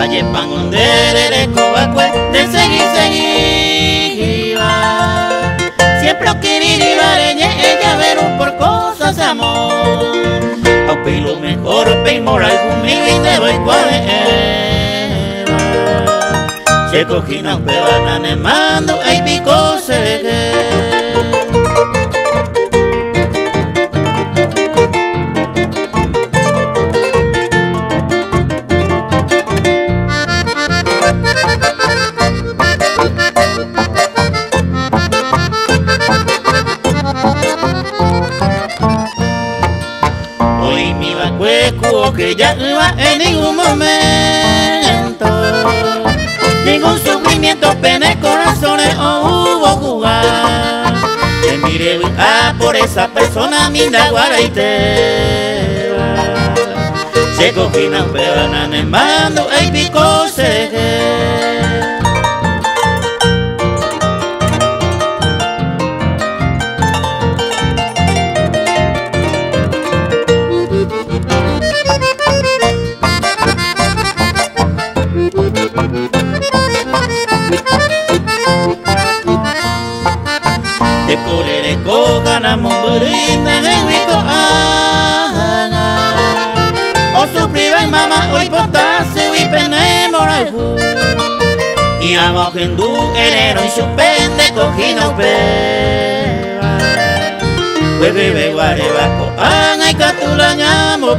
Aye pangonderere cobacue de seguir seguir Siempre querir y vareñe ella verú por cosas amor. Au pelo mejor pei moral conmigo y te voy cuare Se cogina un pebanane mando ay picose que ya no va en ningún momento. Ningún sufrimiento, pene, corazones o hubo jugar. Que mire a por esa persona minda guaraite Se cogina un en el mando, pico se muburina ngwiko anga O supriva mama oi potase wi pene morai fu. Y amo hindu enero y supende cojina upeva Bebe be guare bako anga y catula ñamo